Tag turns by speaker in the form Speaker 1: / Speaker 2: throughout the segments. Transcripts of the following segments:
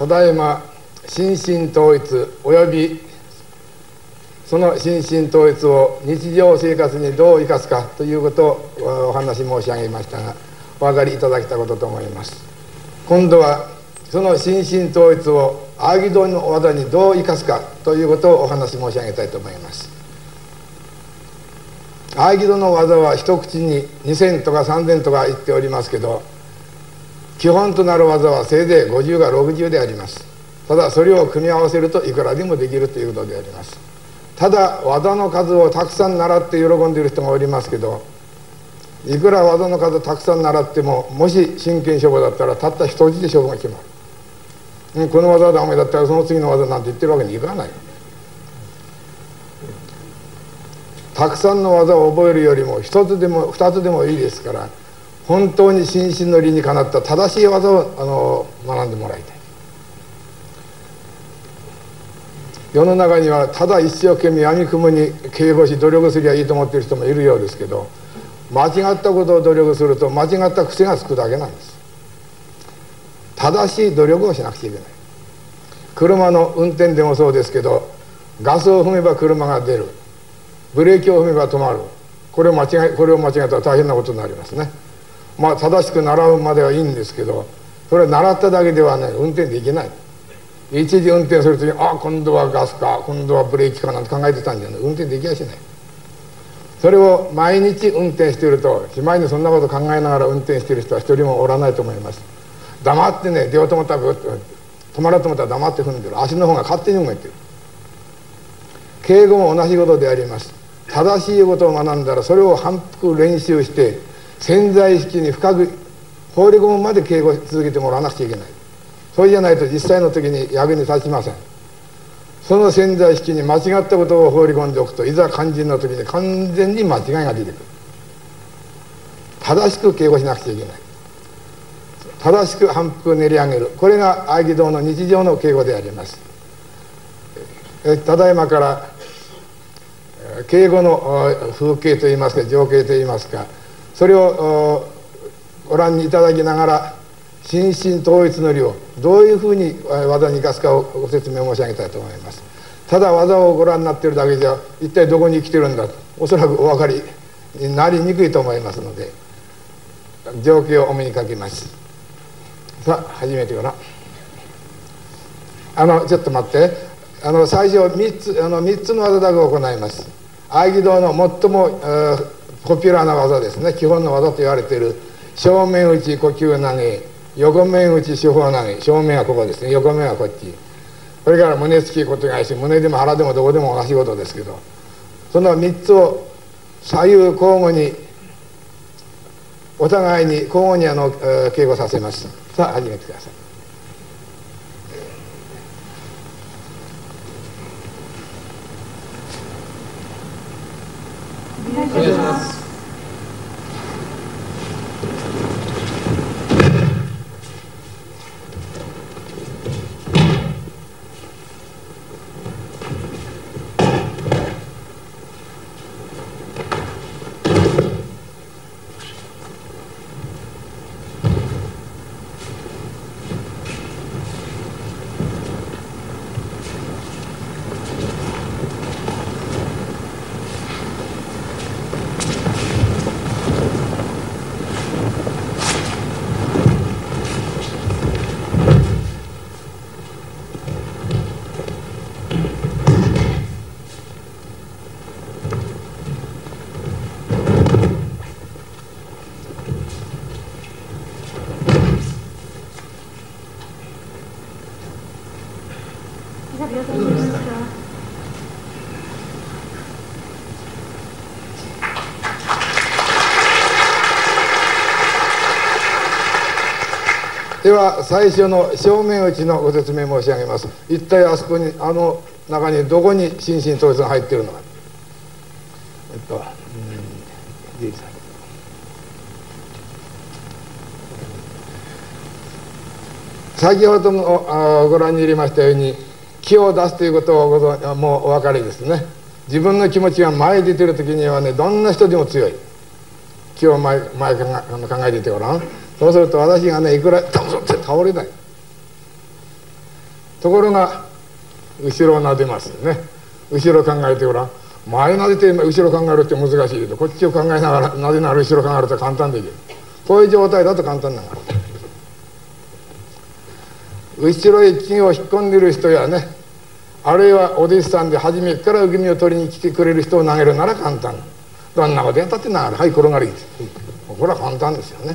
Speaker 1: ただいま心身統一およびその心身統一を日常生活にどう生かすかということをお話申し上げましたがお分かりいただけたことと思います。今度はその心身統一をアギドの技にどう生かすかということをお話申し上げたいと思います。アギドの技は一口に2000とか3000とか言っておりますけど基本となる技はせいぜい50が60であります。ただそれを組み合わせるといくらでもできるということであります。ただ技の数をたくさん習って喜んでいる人がおりますけどいくら技の数たくさん習ってももし真剣勝負だったらたった一つで勝負が決まる、この技はダメだったらその次の技なんて言ってるわけにいかない。たくさんの技を覚えるよりも一つでも二つでもいいですから本当に心身の理にかなった正しい技をあの学んでもらいたい。世の中にはただ一生懸命闇雲に敬語し努力すりゃいいと思ってる人もいるようですけど間違ったことを努力すると間違った癖がつくだけなんです。正しい努力をしなくちゃいけない。車の運転でもそうですけどガスを踏めば車が出る。ブレーキを踏めば止まる。これを間違いこれを間違えたら大変なことになりますね。まあ正しく習うまではいいんですけどそれは習っただけではね運転できない。一時運転するときにあ今度はガスか今度はブレーキかなんて考えてたんじゃない。運転できやしない。それを毎日運転しているとしまいにそんなこと考えながら運転している人は一人もおらないと思います。黙ってね出ようと思ったら止まろうと思ったら黙って踏んでる。足の方が勝手に動いてる。敬語も同じことであります。正しいことを学んだらそれを反復練習して潜在意識に深く放り込むまで敬語し続けてもらわなくちゃいけない。それじゃないと実際の時に役に立ちません。その潜在意識に間違ったことを放り込んでおくといざ肝心の時に完全に間違いが出てくる。正しく敬語しなくちゃいけない。正しく反復練り上げる。これが合気道の日常の敬語であります。ただいまから敬語の風景といいますか情景といいますかそれをご覧いただきながら心身統一の理をどういうふうに技に生かすかをご説明申し上げたいと思います。ただ技をご覧になっているだけじゃ一体どこに来てるんだとおそらくお分かりになりにくいと思いますので状況をお目にかけます。さあ始めてからん。あのちょっと待って。あの最初3つあの3つの技だけ行います。合気道の最もポピュラーな技ですね。基本の技と言われている。正面打ち呼吸投げ。横面打ち四方投げ。正面はここですね。横面はこっち。それから胸突きこと返し。胸でも腹でもどこでも同じことですけど。その3つを左右交互にお互いに交互にあの稽古させますさあ始めてください
Speaker 2: お願いします
Speaker 1: では最初の正面打ちのご説明申し上げます。一体あそこにあの中にどこに心身統一が入っているのか。えっとうん先ほどもご覧に入れましたように気を出すということをごもうお分かりですね。自分の気持ちが前に出てる時にはねどんな人でも強い。気を前前考えていてごらん。そうすると私がねいくら倒そうって倒れない。ところが後ろを撫でますね。後ろ考えてごらん。前撫でて後ろ考えるって難しいけどこっちを考えながらなぜなら後ろ考えると簡単できるこういう状態だと簡単なの後ろへ金を引っ込んでる人やねあるいはお弟子さんで初めから受け身を取りに来てくれる人を投げるなら簡単。どんなことやったってながらはい転がりこれは簡単ですよね。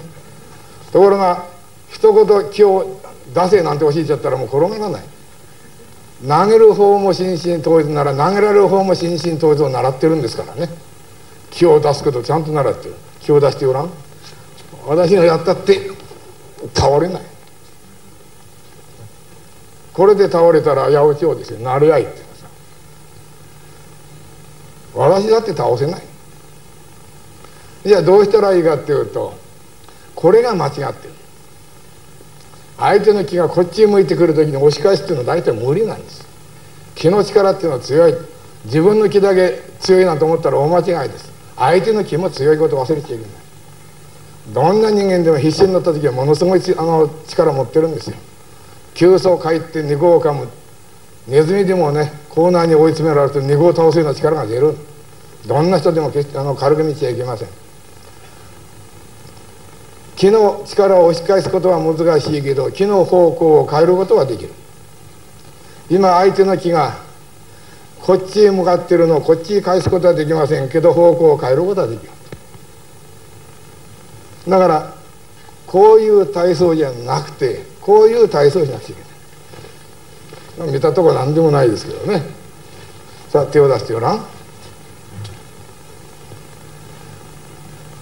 Speaker 1: ところが一言気を出せなんて教えちゃったらもう転がない。投げる方も心身統一なら投げられる方も心身統一を習ってるんですからね。気を出すことちゃんと習ってる。気を出してごらん。私がやったって倒れない。これで倒れたら八百長ですよ。なるやいってさ。私だって倒せない。じゃあどうしたらいいかっていうとこれが間違ってる。相手の気がこっちへ向いてくる時に押し返すっていうのは大体無理なんです。気の力っていうのは強い。自分の気だけ強いなんて思ったら大間違いです。相手の気も強いこと忘れちゃいけない。どんな人間でも必死になった時はものすごいあの力を持ってるんですよ。急走帰って猫を噛む。ネズミでもねコーナーに追い詰められて猫を倒すような力が出る。どんな人でも決してあの軽く見ちゃいけません。気の力を押し返すことは難しいけど気の方向を変えることはできる。今相手の気がこっちへ向かってるのをこっちへ返すことはできませんけど方向を変えることはできる。だからこういう体操じゃなくてこういう体操しなくちゃいけない。見たとこ何でもないですけどね。さあ手を出してごらん。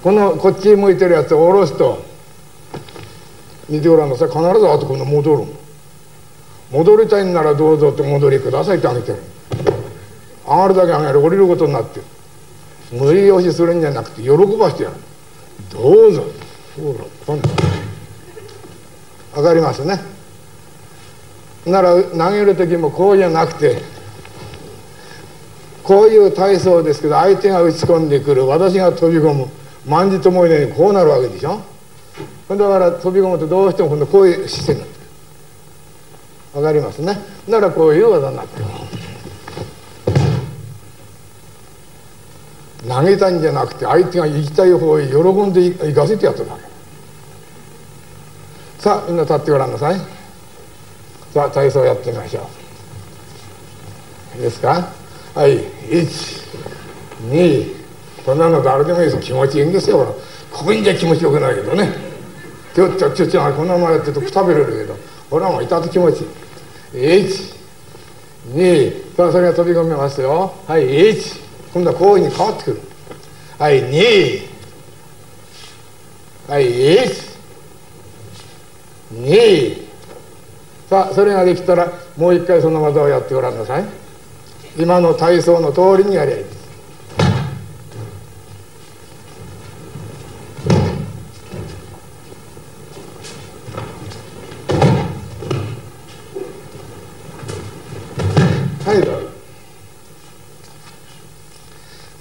Speaker 1: このこっち向いてるやつを下ろすと。見てごらんなさい。必ずあと今度戻る戻りたいんならどうぞって戻りくださいってあげてる。上がるだけ上げる降りることになって。無理押しするんじゃなくて喜ばしてやる。どうぞ。ほら今度。分かりますね。なら投げる時もこうじゃなくてこういう体操ですけど相手が打ち込んでくる。私が飛び込む。万事ともいないこうなるわけでしょ？だから飛び込むとどうしても今度こういう姿勢になってる。わかりますね？だからこういう技になってる。投げたんじゃなくて相手が行きたい方へ喜んで行かせてやっただけ。さあみんな立ってごらんなさい。さあ体操やってみましょう。いいですか？はい。12こんなの誰でもいいです気持ちいいんですよ。ほらここにじゃ気持ちよくないけどね。ちょちょちょちょこんなままやってるとくたべれるけど。ほらもういたと気持ち。いい12さあそれが飛び込みますよ。はい1今度はこういうふうに変わってくる。はい2はい1 2さあそれができたらもう一回その技をやってごらんなさい。今の体操の通りにやりゃいいですはいどうぞ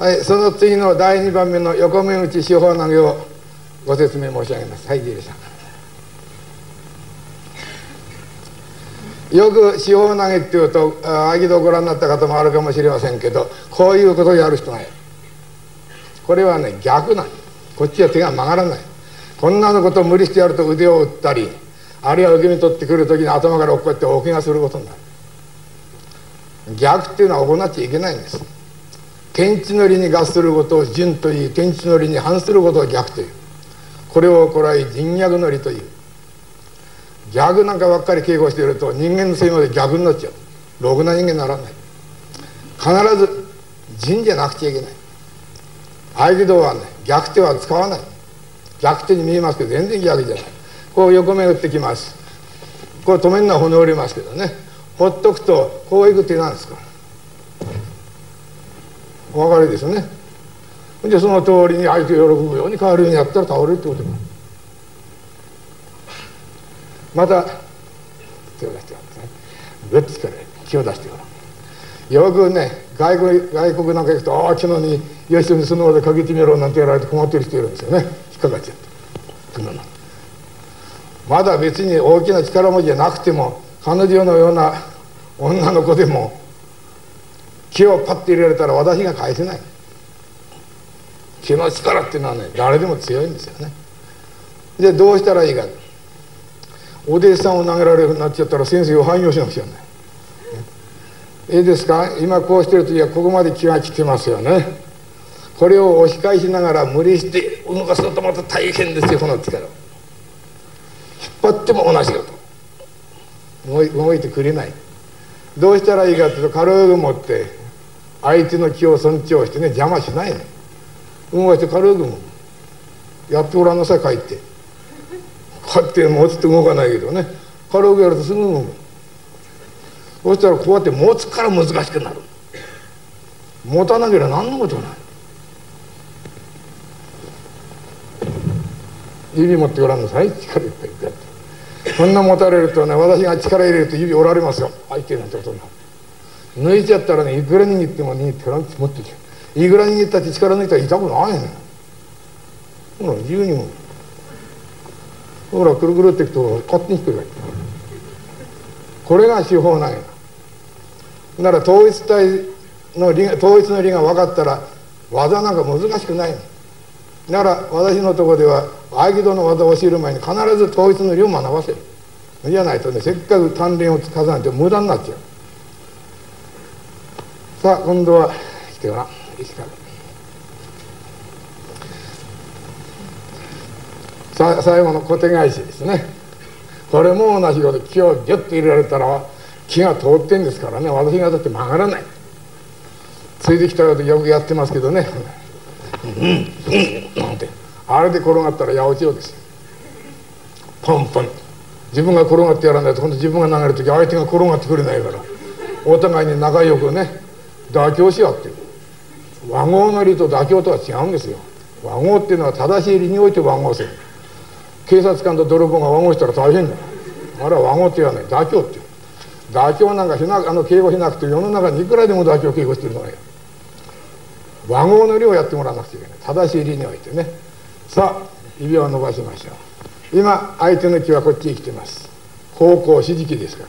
Speaker 1: はいその次の第2番目の横目打ち四方投げをご説明申し上げます。はいジリさんよく四方投げっていうと合気道ご覧になった方もあるかもしれませんけどこういうことをやる人がいる。これはね逆なんこっちは手が曲がらない。こんなのことを無理してやると腕を打ったりあるいは受け身取ってくる時に頭から落っこって大怪我することになる。逆っていうのは行っちゃいけないんです。天地の理に合することを順といい天地の理に反することを逆という。これをこらい人逆の理という。逆なんかばっかり稽古していると人間のせいまで逆になっちゃう。ろくな人間にならない。必ず人じゃなくちゃいけない。合気道はね逆手は使わない。逆手に見えますけど全然逆じゃない。こう横目打ってきます。これ止めるのは骨折りますけどね。ほっとくとこういく手なんですか。らお分かりですよね。でその通りに相手を喜ぶように変わるようにやったら倒れるってこと。になるまた手を出してくださいぐっと力気を出してくださいよくね外国外国なんか行くと「ああ昨日によしにその場でかけてみろ」なんてやられて困ってる人いるんですよね。引っかかっちゃって。まだ別に大きな力持ちじゃなくても彼女のような女の子でも気をパッて入れられたら私が返せない。気の力っていうのはね誰でも強いんですよね。でどうしたらいいか。お弟子さんを投げられるようになっちゃったら先生を汎用しなくちゃねええですか？今こうしてるといやここまで気が来てますよね。これを押し返しながら無理して動かすとまた大変ですよ。この力を。引っ張っても同じこと。動いてくれない。どうしたらいいかというと軽く持って相手の気を尊重してね邪魔しないの動かして軽くも。やってごらんなさい帰って。こうやって持つって動かないけどね。軽くやるとすぐ動く。そしたらこうやって持つから難しくなる。持たなければ何のことない。指持ってごらんなさい力いっぱいって。こんな持たれるとね私が力入れると指折られますよ。相手なんてことになる抜いちゃったらねいくら握っても握ってから持ってきていくら握ったって力抜いたら痛くないねほら自由にも。ほらくるくるっていくと勝手にひっくり返ってこれが手法なんや。なら統一体の理統一の理が分かったら技なんか難しくないなら私のとこでは合気道の技を教える前に必ず統一の理を学ばせる。じゃないとねせっかく鍛錬を重ねて無駄になっちゃう。さあ今度は来てごらん。石か。らさ最後の小手返しですね。これも同じこと気をギュッと入れられたら気が通ってんですからね。私がだって曲がらない。ついてきたよとよくやってますけどね。うんうんなんてあれで転がったら八百長ですポンポン。自分が転がってやらないと今度自分が流れる時相手が転がってくれないから。お互いに仲良くね妥協し合ってる和合の理と妥協とは違うんですよ。和合っていうのは正しい理において和合する警察官と泥棒が和合したら大変だあれは和合って言わない。妥協っていう。妥協なんかしなあの敬語しなくて世の中にいくらでも妥協敬語してるのがよ和合の理をやってもらわなくちゃいけない。正しい理においてね。さあ指輪を伸ばしましょう。今相手の気はこっちへ来てます。方向指示器ですから。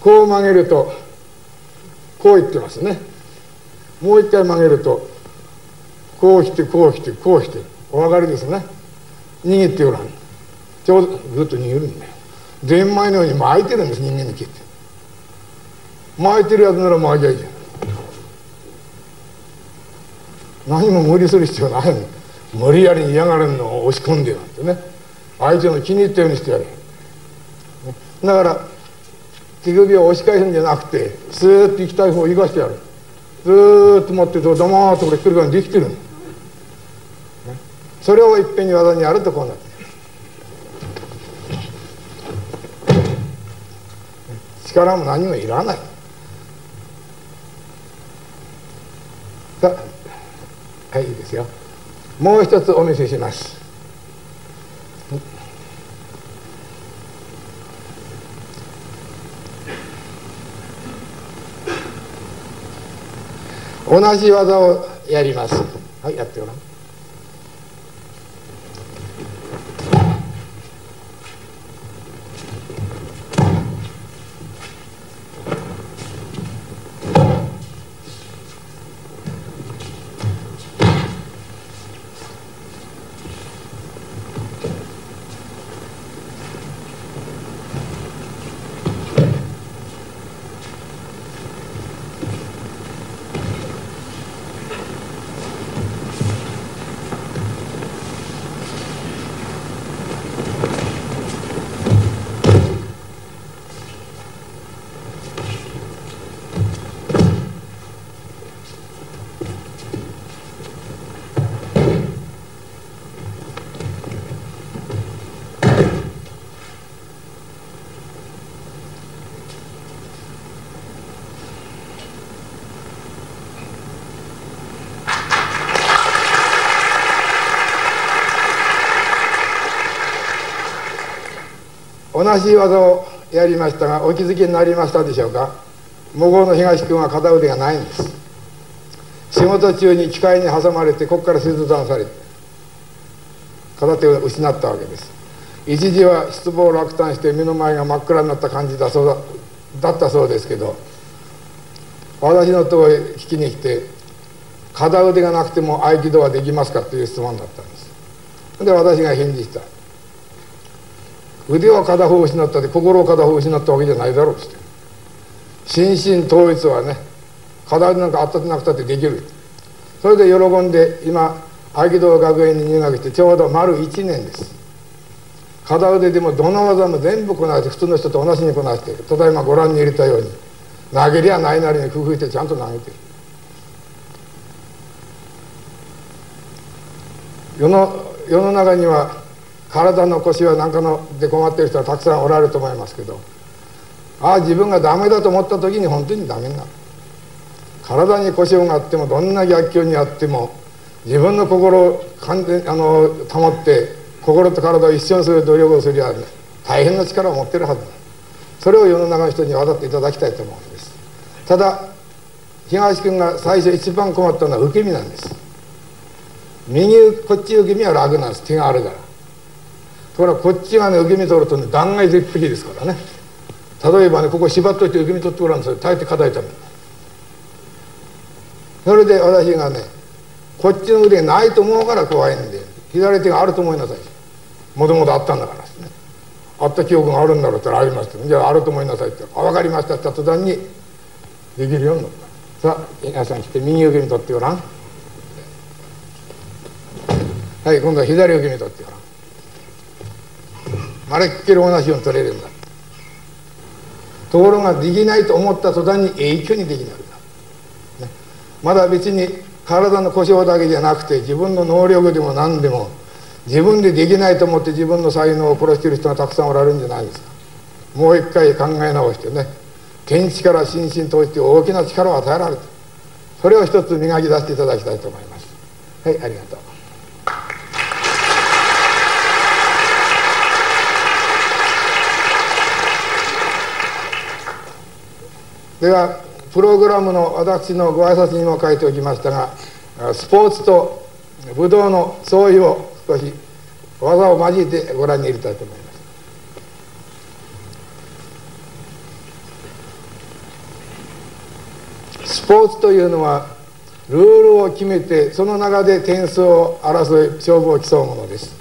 Speaker 1: こう曲げるとこう言ってますね。もう一回曲げるとこう来てこう来てこう来てお分かりですね。握ってごらん。ちょうどぐっと握るんだよ。ゼンマイのように巻いてるんです人間の毛って。巻いてるやつなら巻いちゃいじゃん。何も無理する必要ないの無理やり嫌がるのを押し込んでなんてね。相手の気に入ったようにしてやれ。だから手首を押し返すんじゃなくてスーッと行きたい方を生かしてやる。ずーっと持ってると黙ってこれひっくり返できてるの。それをいっぺんに技にやるとこうなって力も何もいらない。さあはいいいですよ。もう一つお見せします。同じ技をやります。はいやってごらん。同じ技をやりましたがお気づきになりましたでしょうか？向こうの東君は片腕がないんです。仕事中に機械に挟まれてここから切断されて片手を失ったわけです。一時は失望落胆して目の前が真っ暗になった感じだそうだだったそうですけど私のとこへ聞きに来て「片腕がなくても合気道はできますか?」という質問だったんです。で私が返事した。腕を片方失ったで心を片方失ったわけじゃないだろうって。心身統一はね片腕なんかあったってなくたってできる。それで喜んで今合気道学園に入学してちょうど丸1年です。片腕でもどの技も全部こなして普通の人と同じにこなしてただいまご覧に入れたように投げりゃないなりに工夫してちゃんと投げてる。世の世の中には体の腰は何かので困ってる人はたくさんおられると思いますけどああ自分がダメだと思った時に本当にダメになる。体に故障があってもどんな逆境にあっても自分の心を完全あの保って心と体を一緒にする努力をすりゃ、ね、大変な力を持ってるはずそれを世の中の人に渡っていただきたいと思うんです。ただ東君が最初一番困ったのは受け身なんです。右こっち受け身は楽なんです。手があるから。ころがこっちがね受け身取るとね断崖絶壁ですからね。例えばねここ縛っといて受け身取ってごらんなさい。大抵硬いためそれで私がねこっちの腕がないと思うから怖いんで左手があると思いなさい。もともとあったんだからですね。あった記憶があるんだろうってありました。じゃああると思いなさいって「あ分かりました」って途端にできるようになった。さあ皆さん来て右受け身取ってごらん。はい今度は左受け身取ってごらん。まるっきり同じように取れるんだ。ところができないと思った途端に永久にできなくなる、ね、まだ別に体の故障だけじゃなくて自分の能力でも何でも自分でできないと思って自分の才能を殺してる人がたくさんおられるんじゃないですか。もう一回考え直してね。天地から心身として大きな力を与えられてそれを一つ磨き出していただきたいと思います。はいありがとう。ではプログラムの私のご挨拶にも書いておきましたがスポーツと武道の相違を少し技を交えてご覧に入れたいと思います。スポーツというのはルールを決めてその中で点数を争い勝負を競うものです。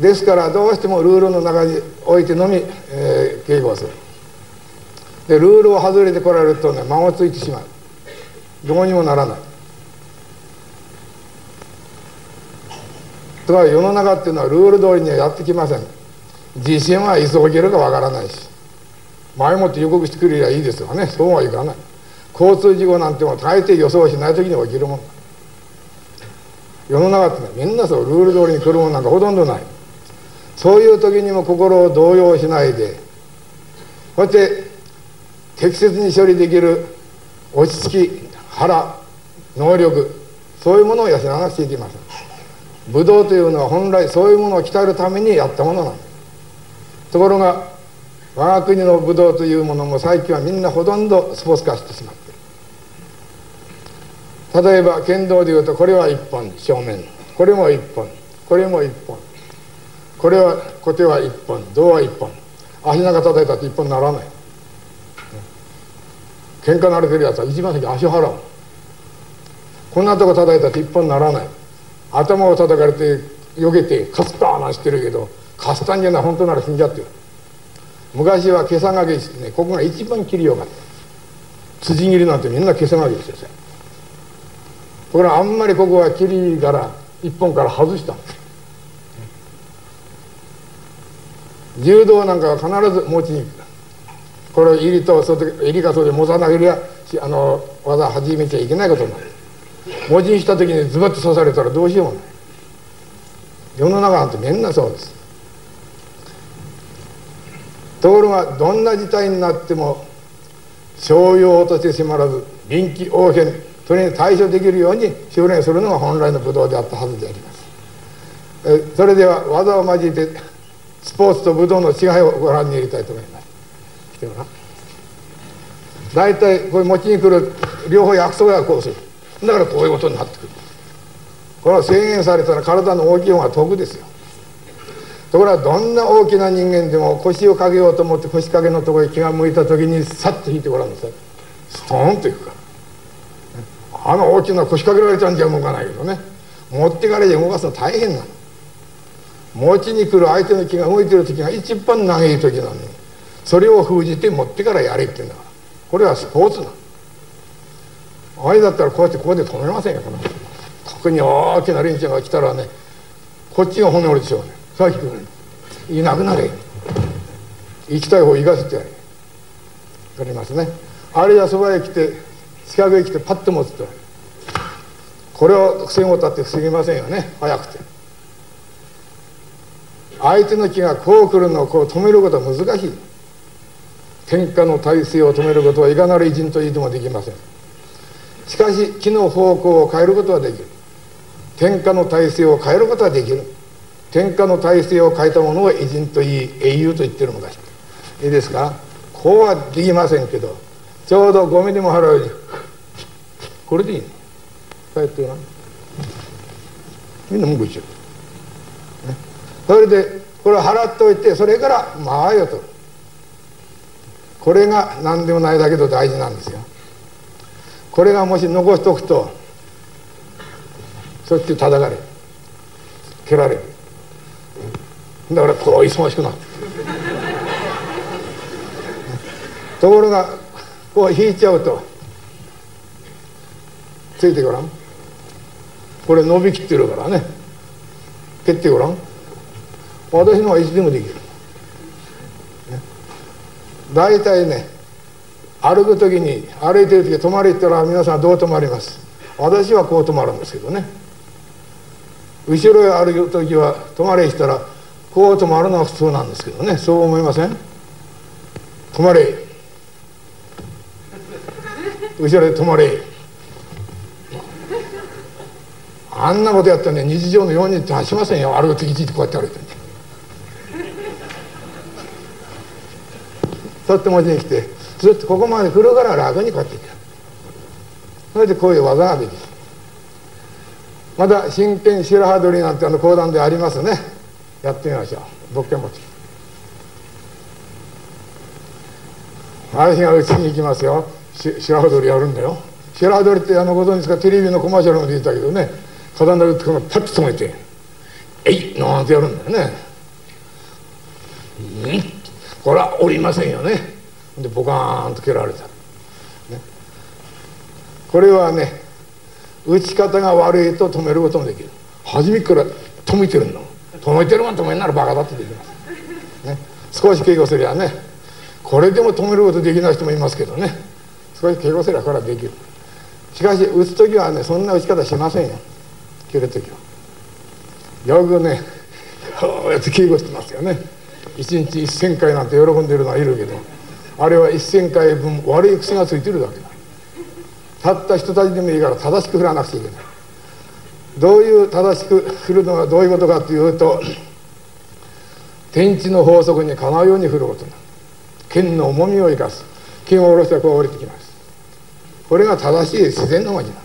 Speaker 1: ですからどうしてもルールの中においてのみ、えー、稽古をする。でルールを外れてこられるとね間をついてしまう。どうにもならない。とか世の中っていうのはルール通りにはやってきません。地震はいつ起きるかわからないし。前もって予告してくれりゃいいですよね。そうはいかない。交通事故なんても大抵予想しない時に起きるもん世の中ってのはみんなそうルール通りに来るもんなんかほとんどない。そういう時にも心を動揺しないで。こうやって適切に処理できる落ち着き腹能力そういうものを養わなくちゃいけません。武道というのは本来そういうものを鍛えるためにやったものなんですところが我が国の武道というものも最近はみんなほとんどスポーツ化してしまって。いる例えば剣道でいうとこれは一本正面。これも一本。これも一本。これは小手は一本。胴は一本。足長叩いたって一本ならない。喧嘩慣れてるやつは一番先足払う。こんなとこ叩いたって一本にならない。頭を叩かれてよけてカスターなんしてるけどカスタンじゃない本当なら死んじゃってる。昔は袈裟掛けしてねここが一番切りよかった辻切りなんてみんな袈裟掛けですよところがあんまりここは切りから一本から外した柔道なんかは必ず持ちに行く。これを入りと入りかそうで持たなければあの技始めちゃいけないことになる。文字にした時にズバッと刺されたらどうしようもない。世の中なんてみんなそうです。ところがどんな事態になっても商用としてしまらず臨機応変それに対処できるように修練するのが本来の武道であったはずであります。それでは技を交えてスポーツと武道の違いをご覧に入れたいと思います。来てごらん。大体これ持ちに来る両方約束がこうする。だからこういうことになってくる。これは制限されたら体の大きい方が得ですよ。ところがどんな大きな人間でも腰を掛けようと思って腰掛けのところへ気が向いた時にさっと引いてごらんなさい。ストーンといくから。あの大きな腰掛けられちゃうんじゃ動かないけどね。持ってから動かすの大変なの。持ちに来る相手の気が向いてる時が一番長い時なのにそれを封じて持ってからやれって言うんだ。からこれはスポーツなあれだったらこうやってここで止めませんよ。この特に大きな連中が来たらねこっちが骨折るでしょうね。さっき君いなくなれ。行きたい方行かせてやれ。分かりますね。あるいはそばへ来て近くへ来てパッと持つと。これを防ごうたって防ぎませんよね。早くて。相手の気がこう来るのをこう止めることは難しい。天下の体制を止めることはいかなる偉人といてもできません。しかし気の方向を変えることはできる。天下の体制を変えることはできる。天下の体制を変えたものを偉人といい英雄と言ってる昔いいですか？こうはできませんけどちょうど5ミリも払うようにこれでいいね帰ってごらん。みんな文句言っちゃう、ね、それでこれを払っておいてそれから間合いを取るこれが何でもないだけど大事なんですよ。これがもし残しておくとそして叩かれ蹴られる。だからこう忙しくなってところがこう引いちゃうとついてごらん。これ伸びきってるからね。蹴ってごらん。私のはいつでもできる、大体ね歩く時に歩いてる時止まれったら皆さんどう止まります？私はこう止まるんですけどね。後ろへ歩く時は止まれしたらこう止まるのは普通なんですけどね。そう思いません？止まれ。後ろで止まれ。あんなことやったらね日常のようにって走しませんよ。歩く時にこうやって歩いてそうやって文字に来てずっとここまで来るから楽にこうやっていくそれでこういう技ができる。また真剣白羽取りなんてあの講談でありますね。やってみましょう。仏剣持ち。私がうちに行きますよ。白羽取りやるんだよ。白羽取りってあのご存知ですか？テレビのコマーシャルも出てたけどね。刀打ってこのパッと止めて「えい!」なんてやるんだよね。うんこれはおりませんよね。でボカーンと蹴られた、ね、これはね打ち方が悪いと止めることもできる。初めから止めてるの。止めてるもん止めんならバカだってできます、ね、少し稽古すりゃねこれでも止めることできない人もいますけどね。少し稽古すりゃこれはできる。しかし打つ時はねそんな打ち方しませんよ。蹴る時は。よくねこうやって稽古してますよね。一日一千回なんて喜んでるのはいるけどあれは一千回分悪い癖がついてるだけだ。たった人たちでもいいから正しく振らなくちゃいけない。どういう正しく振るのがどういうことかというと天地の法則にかなうように振ることな剣の重みを生かす。剣を下ろしてこう降りてきます。これが正しい自然の文字だ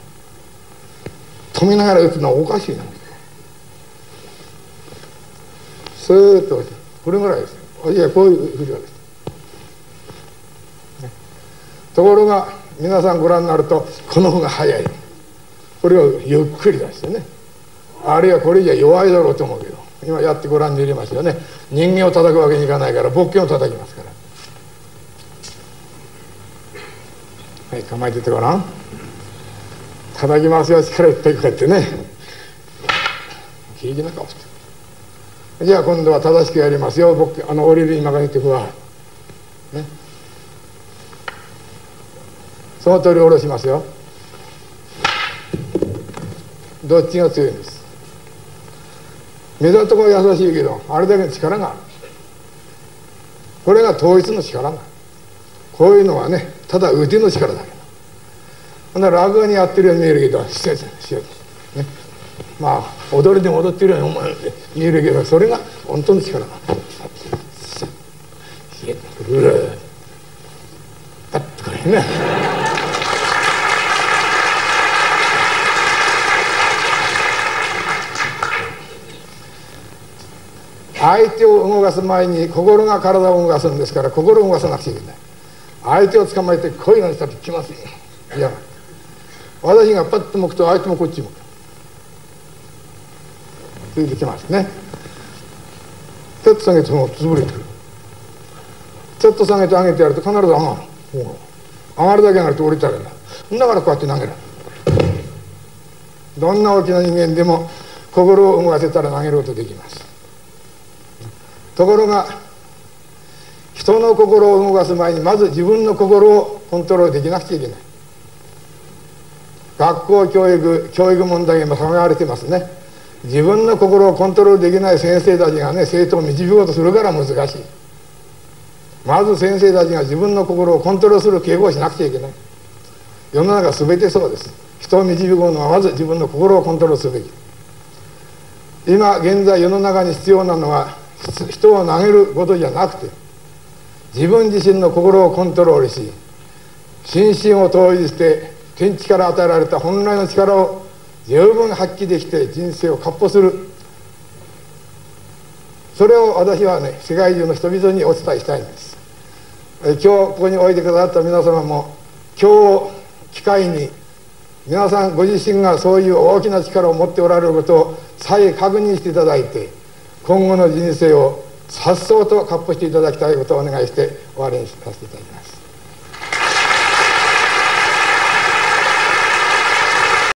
Speaker 1: 止めながら打つのはおかしいな。んですよスーッとこれぐらいです。いやこういう振り方です、ね、ところが皆さんご覧になるとこの方が早い。これをゆっくり出してね。あるいはこれじゃ弱いだろうと思うけど今やってご覧に入れますよね。人間を叩くわけにいかないから仏剣を叩きますから。はい構えててごらん。叩きますよ力いっぱいかかってね。平気な顔して。じゃあ今度は正しくやりますよ。僕あの降りる今から言ってくわね。その通り下ろしますよ。どっちが強いんです？目立つところ優しいけどあれだけの力がある。これが統一の力だこういうのはねただ腕の力だけどほんなら落語にやってるように見えるけどししね。まあ踊りでも踊ってるように見えるけどそれが本当の力。だうるパッとこれね相手を動かす前に心が体を動かすんですから心を動かさなくちゃいけない。相手を捕まえてこういうのにしたって来ますよ。いや私がパッと向くと相手もこっち向くついてきますね。ちょっと下げても潰れてる。ちょっと下げて上げてやると必ず上がる上がるだけ上がると降りたらだからこうやって投げる。どんな大きな人間でも心を動かせたら投げることできます。ところが人の心を動かす前にまず自分の心をコントロールできなくちゃいけない。学校教育教育問題が今騒がれてますね。自分の心をコントロールできない先生たちがね生徒を導こうとするから難しい。まず先生たちが自分の心をコントロールする敬語をしなくちゃいけない。世の中全てそうです。人を導くのはまず自分の心をコントロールすべき。今現在世の中に必要なのは人を投げることじゃなくて自分自身の心をコントロールし心身を統一して天地から与えられた本来の力を十分発揮できて人生を闊歩する。それを私はね世界中の人々にお伝えしたいんです。今日ここにおいてくださった皆様も今日を機会に皆さんご自身がそういう大きな力を持っておられることを再確認していただいて今後の人生をさっそうと闊歩していただきたいことをお願いして終わりにさせていただきます。